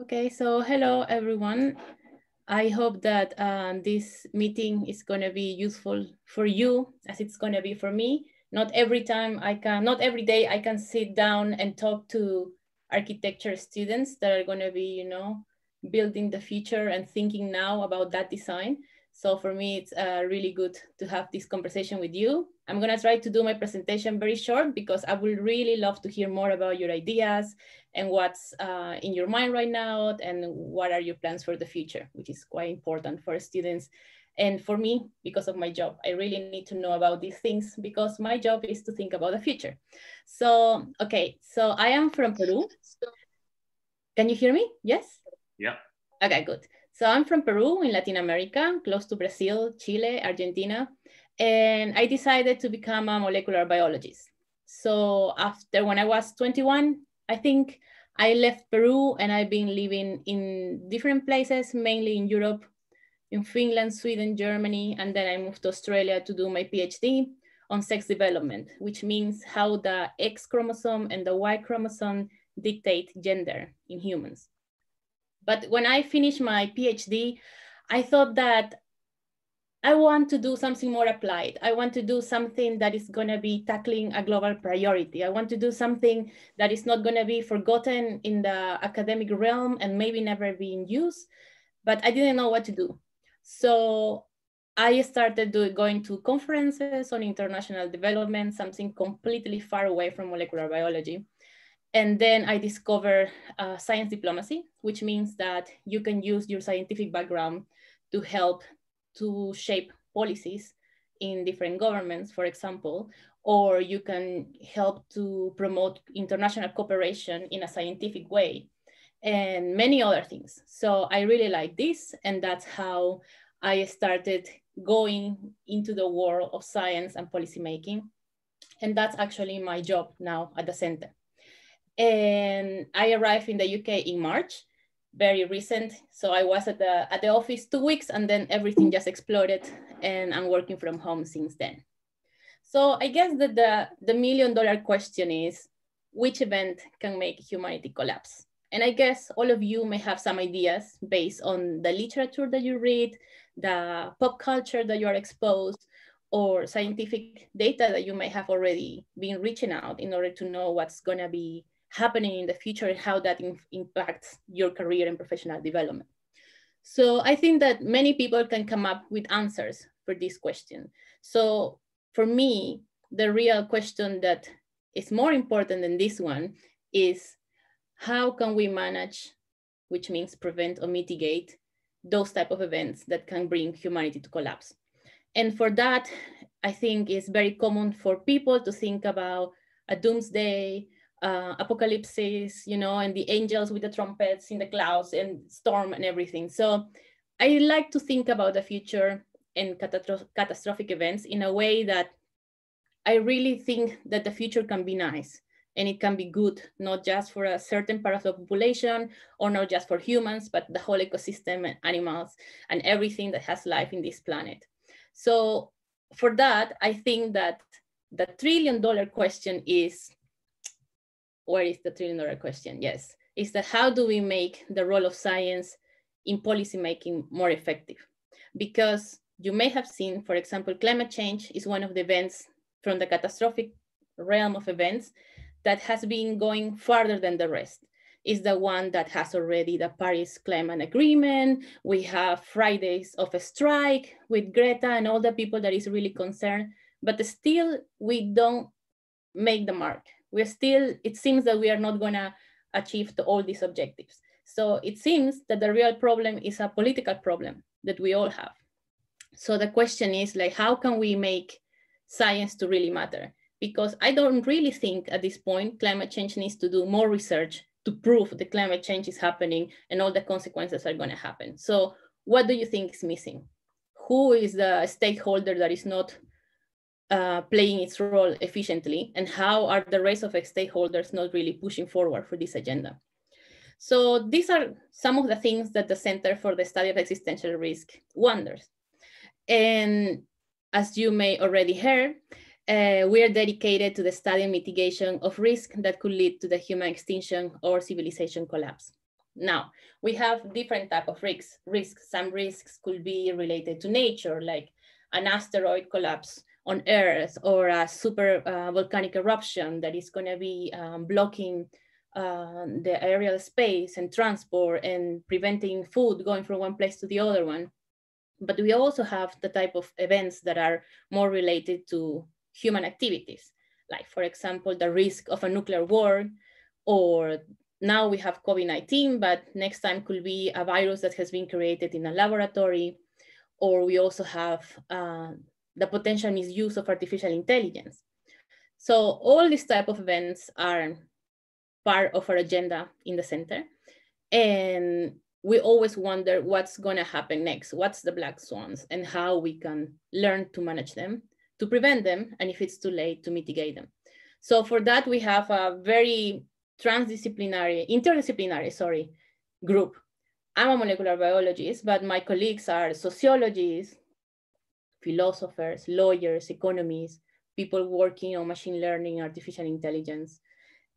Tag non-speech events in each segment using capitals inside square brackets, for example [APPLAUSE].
Okay, so hello everyone. I hope that um, this meeting is going to be useful for you as it's going to be for me. Not every time I can, not every day I can sit down and talk to architecture students that are going to be, you know, building the future and thinking now about that design. So for me, it's uh, really good to have this conversation with you. I'm gonna try to do my presentation very short because I would really love to hear more about your ideas and what's uh, in your mind right now and what are your plans for the future, which is quite important for students. And for me, because of my job, I really need to know about these things because my job is to think about the future. So, okay, so I am from Peru. Can you hear me? Yes? Yeah. Okay, good. So I'm from Peru in Latin America, close to Brazil, Chile, Argentina, and I decided to become a molecular biologist. So after when I was 21, I think I left Peru and I've been living in different places, mainly in Europe, in Finland, Sweden, Germany, and then I moved to Australia to do my PhD on sex development, which means how the X chromosome and the Y chromosome dictate gender in humans. But when I finished my PhD, I thought that I want to do something more applied. I want to do something that is going to be tackling a global priority. I want to do something that is not going to be forgotten in the academic realm and maybe never being used, but I didn't know what to do. So I started do, going to conferences on international development, something completely far away from molecular biology. And then I discovered uh, science diplomacy, which means that you can use your scientific background to help to shape policies in different governments, for example, or you can help to promote international cooperation in a scientific way and many other things. So I really like this. And that's how I started going into the world of science and policymaking. And that's actually my job now at the center. And I arrived in the UK in March very recent. So I was at the at the office two weeks and then everything just exploded and I'm working from home since then. So I guess that the, the million dollar question is which event can make humanity collapse? And I guess all of you may have some ideas based on the literature that you read, the pop culture that you are exposed, or scientific data that you may have already been reaching out in order to know what's gonna be happening in the future and how that impacts your career and professional development. So I think that many people can come up with answers for this question. So for me, the real question that is more important than this one is how can we manage, which means prevent or mitigate those type of events that can bring humanity to collapse. And for that, I think it's very common for people to think about a doomsday uh, apocalypses, you know, and the angels with the trumpets in the clouds and storm and everything. So I like to think about the future and catastrophic events in a way that I really think that the future can be nice and it can be good, not just for a certain part of the population or not just for humans, but the whole ecosystem and animals and everything that has life in this planet. So for that, I think that the trillion dollar question is where is the trillion dollar question? Yes, is that how do we make the role of science in policymaking more effective? Because you may have seen, for example, climate change is one of the events from the catastrophic realm of events that has been going farther than the rest is the one that has already the Paris Climate Agreement. We have Fridays of a strike with Greta and all the people that is really concerned, but still we don't make the mark we're still, it seems that we are not gonna achieve the, all these objectives. So it seems that the real problem is a political problem that we all have. So the question is like, how can we make science to really matter? Because I don't really think at this point, climate change needs to do more research to prove the climate change is happening and all the consequences are gonna happen. So what do you think is missing? Who is the stakeholder that is not uh, playing its role efficiently and how are the rest of stakeholders not really pushing forward for this agenda. So these are some of the things that the Center for the Study of Existential Risk wonders. And as you may already hear, uh, we are dedicated to the study and mitigation of risk that could lead to the human extinction or civilization collapse. Now, we have different type of risks. risks. Some risks could be related to nature, like an asteroid collapse on Earth or a super uh, volcanic eruption that is gonna be um, blocking uh, the aerial space and transport and preventing food going from one place to the other one. But we also have the type of events that are more related to human activities, like for example, the risk of a nuclear war, or now we have COVID-19, but next time could be a virus that has been created in a laboratory, or we also have uh, the potential misuse of artificial intelligence. So all these type of events are part of our agenda in the center. And we always wonder what's gonna happen next, what's the black swans and how we can learn to manage them, to prevent them, and if it's too late, to mitigate them. So for that, we have a very transdisciplinary, interdisciplinary, sorry, group. I'm a molecular biologist, but my colleagues are sociologists, philosophers, lawyers, economists, people working on machine learning, artificial intelligence.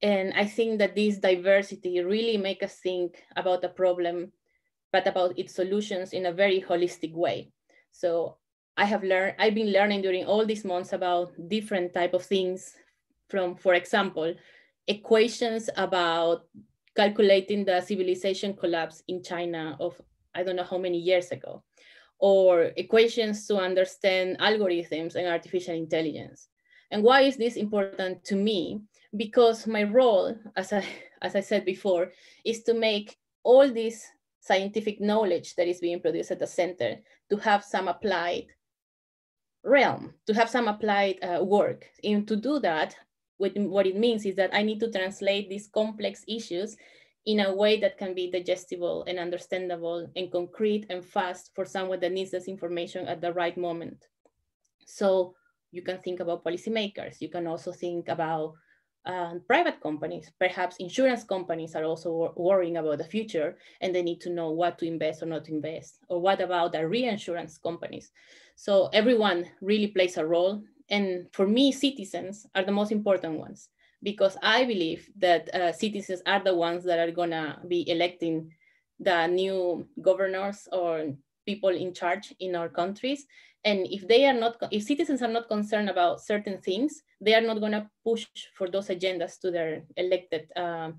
And I think that this diversity really make us think about a problem, but about its solutions in a very holistic way. So I have learned, I've been learning during all these months about different type of things from, for example, equations about calculating the civilization collapse in China of I don't know how many years ago, or equations to understand algorithms and artificial intelligence. And why is this important to me? Because my role, as I, [LAUGHS] as I said before, is to make all this scientific knowledge that is being produced at the center to have some applied realm, to have some applied uh, work. And to do that, what, what it means is that I need to translate these complex issues in a way that can be digestible and understandable and concrete and fast for someone that needs this information at the right moment. So you can think about policymakers. You can also think about uh, private companies. Perhaps insurance companies are also worrying about the future and they need to know what to invest or not to invest. Or what about the reinsurance companies? So everyone really plays a role and for me, citizens are the most important ones because I believe that uh, citizens are the ones that are gonna be electing the new governors or people in charge in our countries. And if they are not, if citizens are not concerned about certain things, they are not gonna push for those agendas to their elected uh,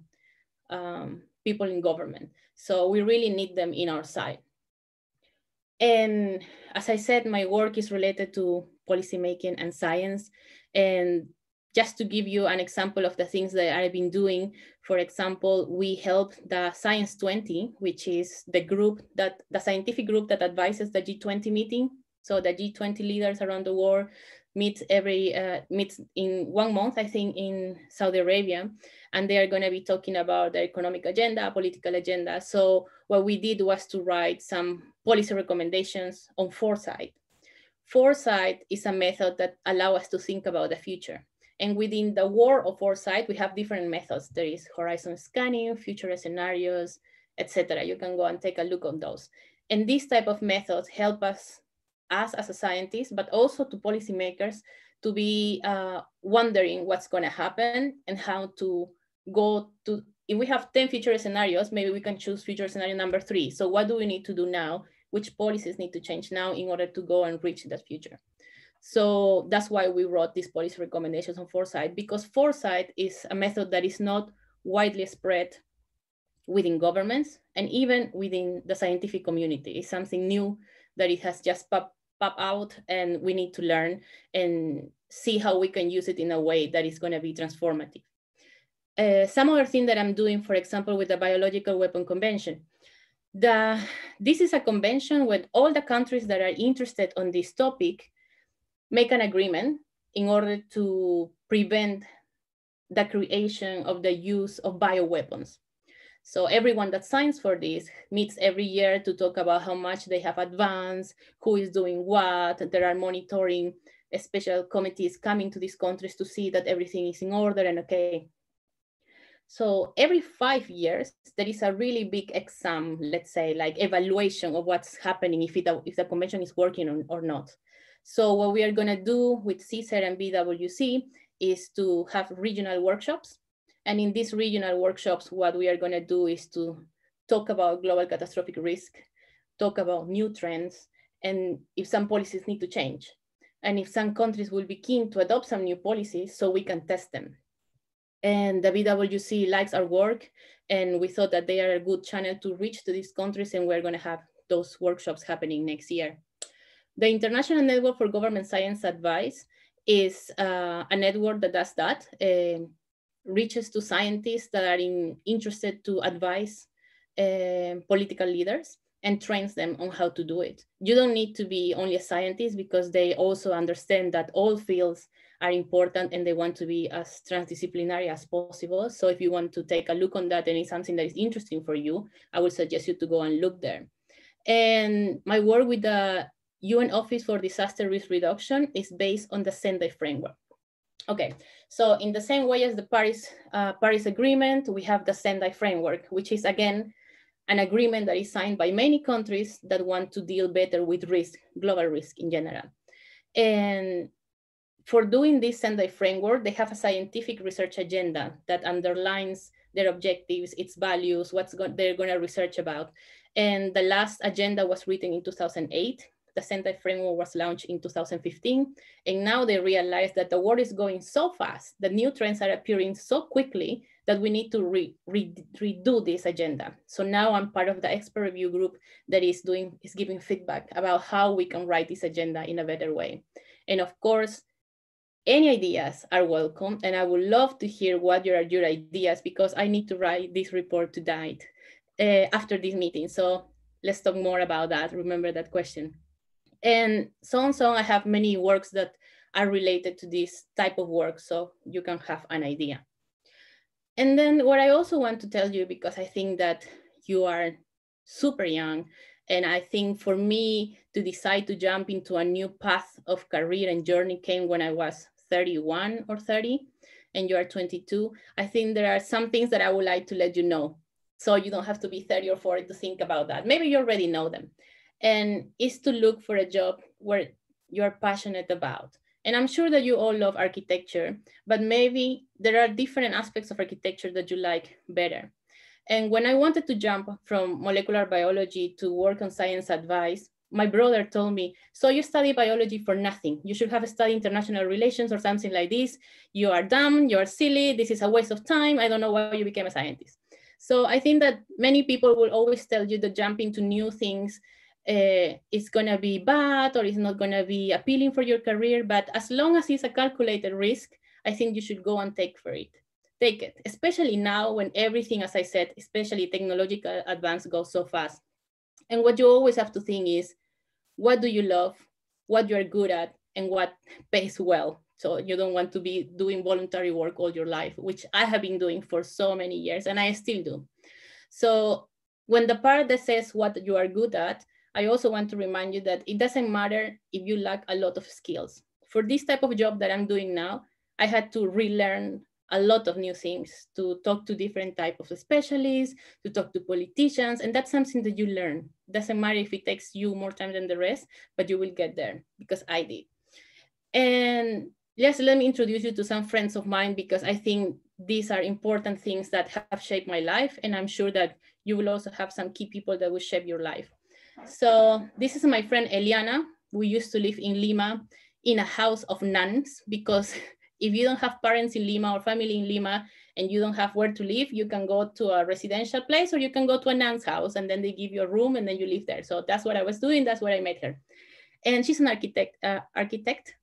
um, people in government. So we really need them in our side. And as I said, my work is related to policymaking and science. And just to give you an example of the things that I've been doing, for example, we helped the Science 20, which is the group that the scientific group that advises the G20 meeting. So the G20 leaders around the world meet every uh, in one month, I think, in Saudi Arabia, and they are going to be talking about the economic agenda, political agenda. So what we did was to write some policy recommendations on foresight. Foresight is a method that allows us to think about the future. And within the world of foresight, we have different methods. There is horizon scanning, future scenarios, etc. You can go and take a look on those. And these type of methods help us us as a scientist, but also to policymakers to be uh, wondering what's going to happen and how to go to, if we have 10 future scenarios, maybe we can choose future scenario number three. So what do we need to do now? Which policies need to change now in order to go and reach that future? So that's why we wrote these policy recommendations on foresight, because foresight is a method that is not widely spread within governments and even within the scientific community. It's something new that it has just popped pop out and we need to learn and see how we can use it in a way that is going to be transformative. Uh, some other thing that I'm doing, for example, with the Biological Weapon Convention. The, this is a convention where all the countries that are interested on this topic make an agreement in order to prevent the creation of the use of bioweapons. So everyone that signs for this meets every year to talk about how much they have advanced, who is doing what. There are monitoring special committees coming to these countries to see that everything is in order and okay. So every five years, there is a really big exam, let's say like evaluation of what's happening if, it, if the convention is working or, or not. So what we are gonna do with CSER and BWC is to have regional workshops and in these regional workshops, what we are gonna do is to talk about global catastrophic risk, talk about new trends, and if some policies need to change. And if some countries will be keen to adopt some new policies so we can test them. And the BWC likes our work, and we thought that they are a good channel to reach to these countries, and we're gonna have those workshops happening next year. The International Network for Government Science Advice is uh, a network that does that, uh, reaches to scientists that are in, interested to advise uh, political leaders and trains them on how to do it. You don't need to be only a scientist because they also understand that all fields are important and they want to be as transdisciplinary as possible. So if you want to take a look on that and it's something that is interesting for you, I would suggest you to go and look there. And my work with the UN Office for Disaster Risk Reduction is based on the Sendai framework. Okay, so in the same way as the Paris, uh, Paris Agreement, we have the Sendai framework, which is again, an agreement that is signed by many countries that want to deal better with risk, global risk in general. And for doing this Sendai framework, they have a scientific research agenda that underlines their objectives, its values, what go they're going to research about. And the last agenda was written in 2008 the Sendai framework was launched in 2015. And now they realize that the world is going so fast, the new trends are appearing so quickly that we need to re, re, redo this agenda. So now I'm part of the expert review group that is doing, is giving feedback about how we can write this agenda in a better way. And of course, any ideas are welcome. And I would love to hear what are your ideas because I need to write this report tonight uh, after this meeting. So let's talk more about that. Remember that question. And so on so on, I have many works that are related to this type of work, so you can have an idea. And then what I also want to tell you, because I think that you are super young, and I think for me to decide to jump into a new path of career and journey came when I was 31 or 30, and you are 22. I think there are some things that I would like to let you know. So you don't have to be 30 or 40 to think about that. Maybe you already know them and is to look for a job where you're passionate about. And I'm sure that you all love architecture, but maybe there are different aspects of architecture that you like better. And when I wanted to jump from molecular biology to work on science advice, my brother told me, so you study biology for nothing. You should have studied international relations or something like this. You are dumb, you are silly, this is a waste of time. I don't know why you became a scientist. So I think that many people will always tell you that jumping to new things uh, it's going to be bad or it's not going to be appealing for your career. But as long as it's a calculated risk, I think you should go and take for it. Take it, especially now when everything, as I said, especially technological advance goes so fast. And what you always have to think is, what do you love, what you're good at, and what pays well. So you don't want to be doing voluntary work all your life, which I have been doing for so many years, and I still do. So when the part that says what you are good at, I also want to remind you that it doesn't matter if you lack a lot of skills. For this type of job that I'm doing now, I had to relearn a lot of new things to talk to different type of specialists, to talk to politicians, and that's something that you learn. Doesn't matter if it takes you more time than the rest, but you will get there because I did. And yes, let me introduce you to some friends of mine because I think these are important things that have shaped my life, and I'm sure that you will also have some key people that will shape your life. So this is my friend Eliana. We used to live in Lima in a house of nuns because [LAUGHS] if you don't have parents in Lima or family in Lima and you don't have where to live, you can go to a residential place or you can go to a nun's house and then they give you a room and then you live there. So that's what I was doing. That's where I met her. And she's an architect, uh, architect.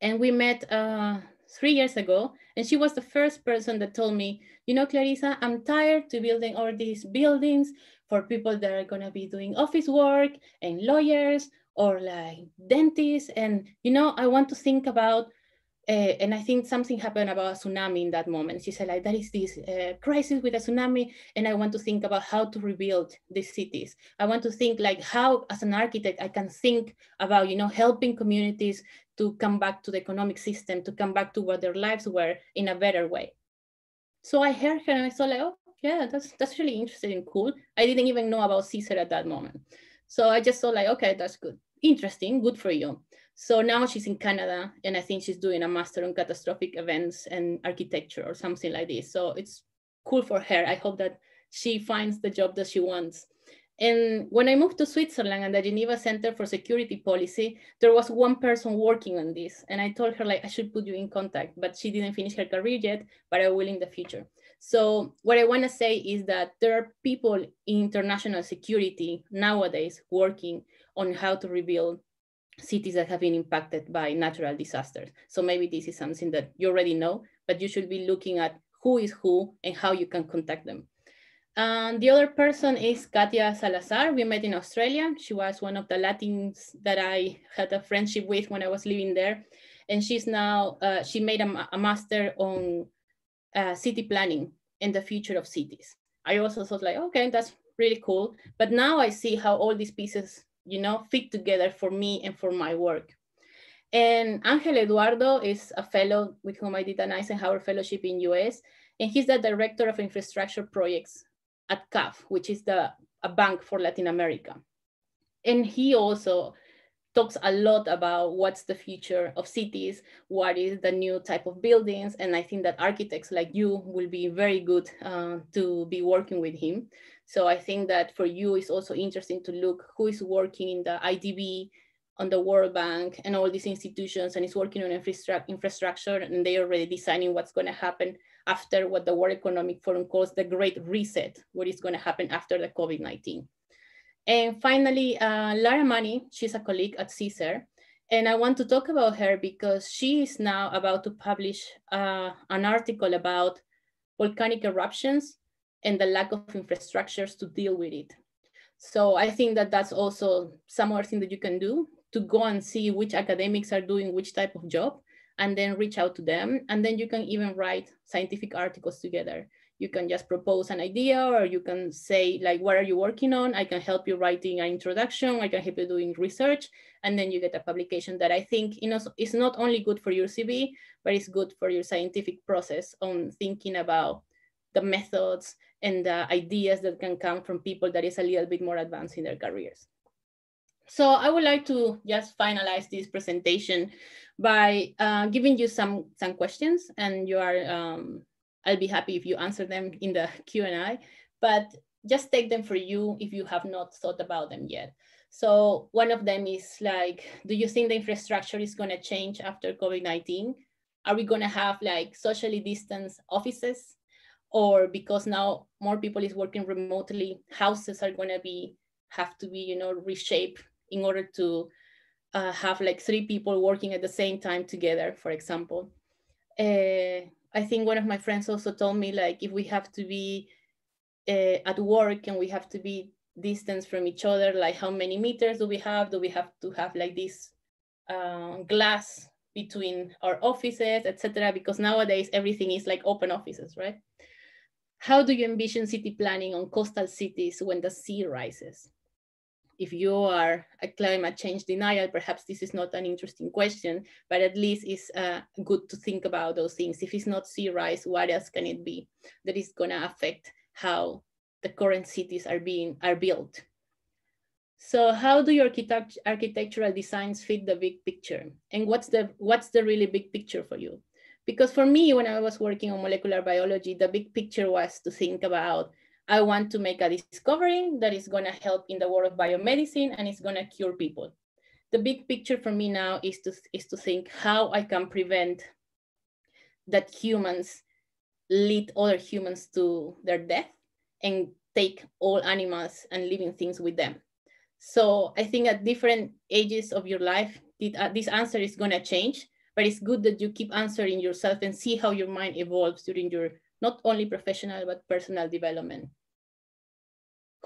And we met uh, three years ago. And she was the first person that told me, you know, Clarissa, I'm tired to building all these buildings for people that are gonna be doing office work and lawyers or like dentists. And, you know, I want to think about, uh, and I think something happened about a tsunami in that moment. She said like, there is this uh, crisis with a tsunami and I want to think about how to rebuild these cities. I want to think like how, as an architect, I can think about, you know, helping communities to come back to the economic system, to come back to what their lives were in a better way. So I heard her and I thought like, oh, yeah, that's that's really interesting and cool. I didn't even know about CSER at that moment. So I just thought like, okay, that's good. Interesting, good for you. So now she's in Canada and I think she's doing a master on catastrophic events and architecture or something like this. So it's cool for her. I hope that she finds the job that she wants. And when I moved to Switzerland and the Geneva Center for Security Policy, there was one person working on this. And I told her like, I should put you in contact, but she didn't finish her career yet, but I will in the future. So what I wanna say is that there are people in international security nowadays working on how to rebuild cities that have been impacted by natural disasters. So maybe this is something that you already know, but you should be looking at who is who and how you can contact them. And the other person is Katia Salazar. We met in Australia. She was one of the Latins that I had a friendship with when I was living there. And she's now, uh, she made a, a master on uh, city planning and the future of cities. I also thought like, okay, that's really cool. But now I see how all these pieces, you know, fit together for me and for my work. And Angel Eduardo is a fellow with whom I did an Eisenhower Fellowship in US, and he's the director of infrastructure projects at CAF, which is the a bank for Latin America. And he also talks a lot about what's the future of cities, what is the new type of buildings. And I think that architects like you will be very good uh, to be working with him. So I think that for you, it's also interesting to look who is working in the IDB, on the World Bank and all these institutions and is working on infrastructure and they are already designing what's going to happen after what the World Economic Forum calls the Great Reset, what is going to happen after the COVID-19. And finally, uh, Lara Mani, she's a colleague at CSER. And I want to talk about her because she is now about to publish uh, an article about volcanic eruptions and the lack of infrastructures to deal with it. So I think that that's also some other thing that you can do to go and see which academics are doing which type of job and then reach out to them. And then you can even write scientific articles together. You can just propose an idea or you can say like, what are you working on? I can help you writing an introduction. I can help you doing research. And then you get a publication that I think you know, is not only good for your CV, but it's good for your scientific process on thinking about the methods and the ideas that can come from people that is a little bit more advanced in their careers. So I would like to just finalize this presentation by uh, giving you some, some questions and you are, um, I'll be happy if you answer them in the [LAUGHS] Q&A, but just take them for you if you have not thought about them yet. So one of them is like, do you think the infrastructure is gonna change after COVID-19? Are we gonna have like socially distanced offices? Or because now more people is working remotely, houses are gonna be, have to be, you know, reshaped in order to uh, have like three people working at the same time together, for example. Uh, I think one of my friends also told me like if we have to be uh, at work and we have to be distance from each other, like how many meters do we have? Do we have to have like this uh, glass between our offices, etc.? Because nowadays everything is like open offices, right? How do you envision city planning on coastal cities when the sea rises? If you are a climate change denial, perhaps this is not an interesting question, but at least it's uh, good to think about those things. If it's not sea rise, what else can it be that is gonna affect how the current cities are being are built? So how do your architect architectural designs fit the big picture? And what's the, what's the really big picture for you? Because for me, when I was working on molecular biology, the big picture was to think about I want to make a discovery that is going to help in the world of biomedicine and it's going to cure people. The big picture for me now is to, is to think how I can prevent that humans lead other humans to their death and take all animals and living things with them. So I think at different ages of your life, uh, this answer is going to change, but it's good that you keep answering yourself and see how your mind evolves during your not only professional, but personal development.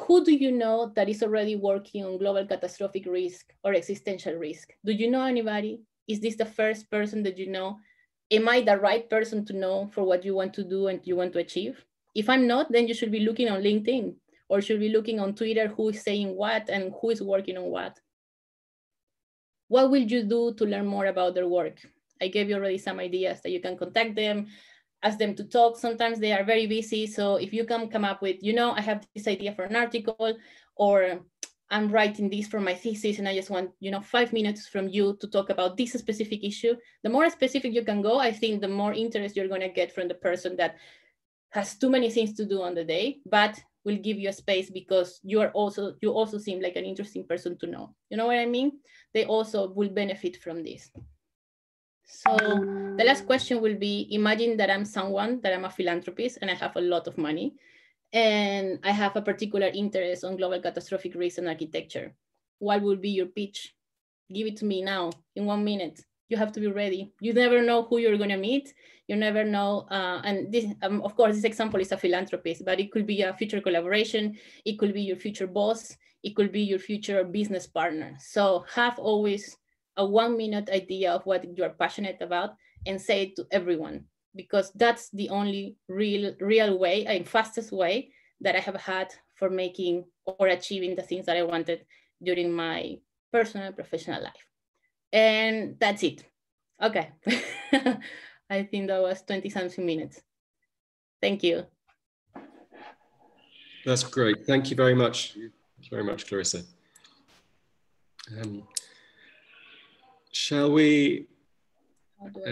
Who do you know that is already working on global catastrophic risk or existential risk? Do you know anybody? Is this the first person that you know? Am I the right person to know for what you want to do and you want to achieve? If I'm not, then you should be looking on LinkedIn or should be looking on Twitter who is saying what and who is working on what. What will you do to learn more about their work? I gave you already some ideas that you can contact them, ask them to talk. Sometimes they are very busy. So if you can come up with, you know, I have this idea for an article or I'm writing this for my thesis and I just want, you know, five minutes from you to talk about this specific issue. The more specific you can go, I think the more interest you're going to get from the person that has too many things to do on the day, but will give you a space because you are also you also seem like an interesting person to know. You know what I mean? They also will benefit from this. So the last question will be, imagine that I'm someone, that I'm a philanthropist and I have a lot of money and I have a particular interest on global catastrophic risk and architecture. What would be your pitch? Give it to me now in one minute. You have to be ready. You never know who you're gonna meet. You never know. Uh, and this, um, of course, this example is a philanthropist, but it could be a future collaboration. It could be your future boss. It could be your future business partner. So have always a one minute idea of what you're passionate about and say it to everyone because that's the only real real way and fastest way that I have had for making or achieving the things that I wanted during my personal professional life. And that's it. Okay. [LAUGHS] I think that was 20 something minutes. Thank you. That's great. Thank you very much. You Very much, Clarissa. Um, shall we? Uh,